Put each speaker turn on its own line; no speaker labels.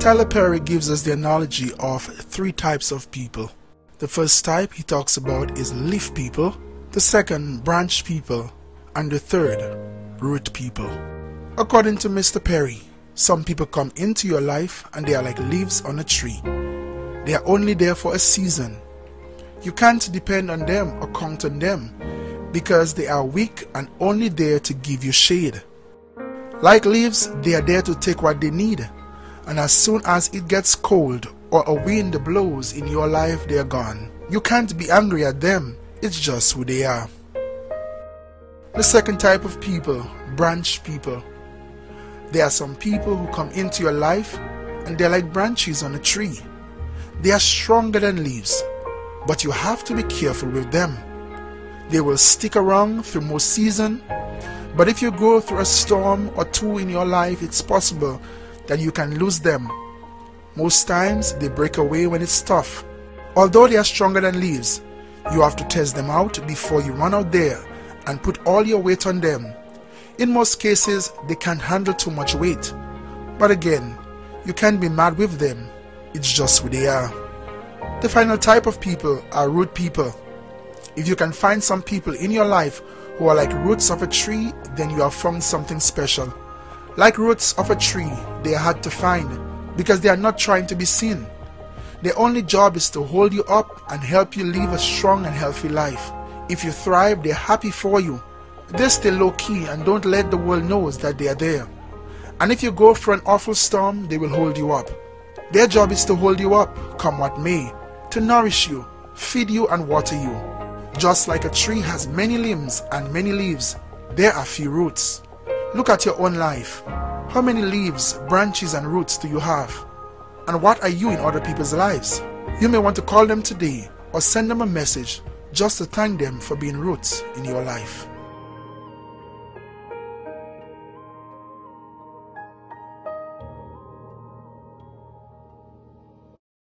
Tyler Perry gives us the analogy of three types of people. The first type he talks about is leaf people, the second, branch people, and the third, root people. According to Mr. Perry, some people come into your life and they are like leaves on a tree. They are only there for a season. You can't depend on them or count on them because they are weak and only there to give you shade. Like leaves, they are there to take what they need, and as soon as it gets cold or a wind blows in your life, they are gone. You can't be angry at them, it's just who they are. The second type of people, branch people. There are some people who come into your life and they're like branches on a tree. They are stronger than leaves, but you have to be careful with them. They will stick around through most season, but if you go through a storm or two in your life, it's possible that you can lose them. Most times they break away when it's tough. Although they are stronger than leaves, you have to test them out before you run out there and put all your weight on them. In most cases, they can't handle too much weight. But again, you can't be mad with them. It's just who they are. The final type of people are root people. If you can find some people in your life who are like roots of a tree, then you have found something special. Like roots of a tree, they are hard to find because they are not trying to be seen. Their only job is to hold you up and help you live a strong and healthy life. If you thrive, they're happy for you. They're still low key and don't let the world know that they are there. And if you go through an awful storm, they will hold you up. Their job is to hold you up, come what may, to nourish you, feed you and water you. Just like a tree has many limbs and many leaves, there are few roots. Look at your own life. How many leaves, branches, and roots do you have? And what are you in other people's lives? You may want to call them today or send them a message just to thank them for being roots in your life.